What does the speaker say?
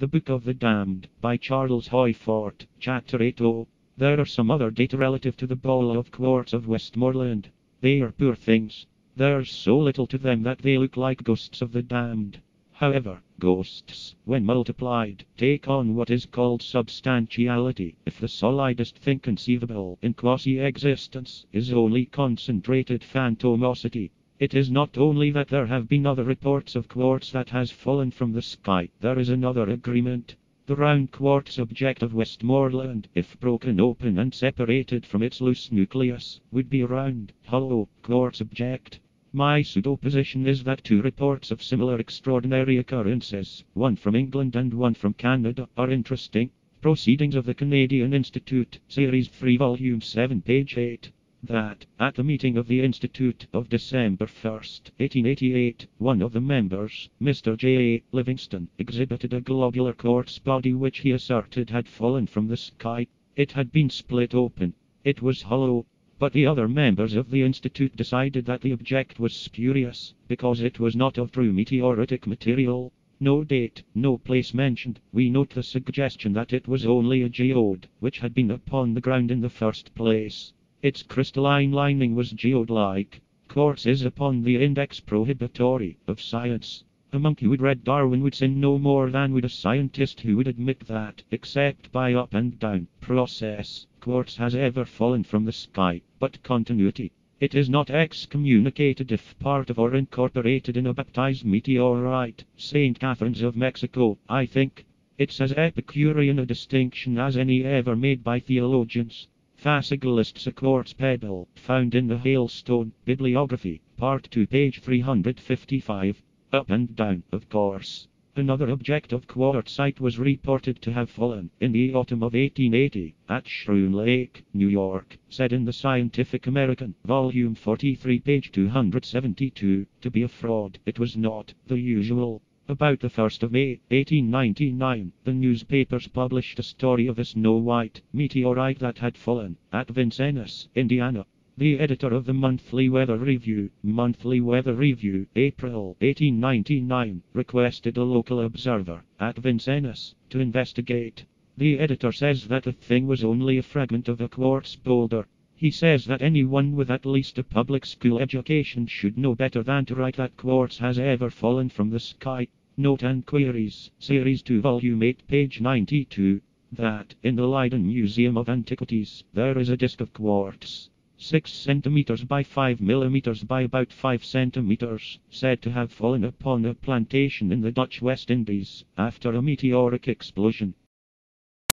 The Book of the Damned by Charles Hoy Fort, Chapter 80. There are some other data relative to the ball of quartz of Westmoreland. They are poor things. There's so little to them that they look like ghosts of the damned. However, ghosts, when multiplied, take on what is called substantiality. If the solidest thing conceivable in quasi-existence is only concentrated phantomosity, it is not only that there have been other reports of quartz that has fallen from the sky, there is another agreement. The round quartz object of Westmoreland, if broken open and separated from its loose nucleus, would be a round, hollow, quartz object. My pseudo-position is that two reports of similar extraordinary occurrences, one from England and one from Canada, are interesting. Proceedings of the Canadian Institute, Series 3, Volume 7, page 8. That, at the meeting of the Institute of December 1, 1888, one of the members, Mr. J. A. Livingston, exhibited a globular quartz body which he asserted had fallen from the sky. It had been split open. It was hollow, but the other members of the Institute decided that the object was spurious, because it was not of true meteoritic material. No date, no place mentioned. We note the suggestion that it was only a geode, which had been upon the ground in the first place. Its crystalline lining was geode-like. Quartz is upon the index prohibitory of science. A monk who would read Darwin would sin no more than would a scientist who would admit that, except by up and down process, quartz has ever fallen from the sky, but continuity. It is not excommunicated if part of or incorporated in a baptized meteorite. St. Catherine's of Mexico, I think. It's as Epicurean a distinction as any ever made by theologians. Fasciclists a quartz pebble, found in the Hailstone, Bibliography, Part 2, page 355. Up and down, of course. Another object of quartzite was reported to have fallen in the autumn of 1880 at Schroon Lake, New York, said in the Scientific American, volume 43, page 272, to be a fraud. It was not the usual. About the 1st of May, 1899, the newspapers published a story of a snow white meteorite that had fallen at Vincennes, Indiana. The editor of the Monthly Weather Review, Monthly Weather Review, April 1899, requested a local observer at Vincennes to investigate. The editor says that the thing was only a fragment of a quartz boulder. He says that anyone with at least a public school education should know better than to write that quartz has ever fallen from the sky. Note and Queries, Series 2, Volume 8, page 92. That, in the Leiden Museum of Antiquities, there is a disc of quartz 6 centimeters by 5 millimeters by about 5 centimeters, said to have fallen upon a plantation in the Dutch West Indies after a meteoric explosion.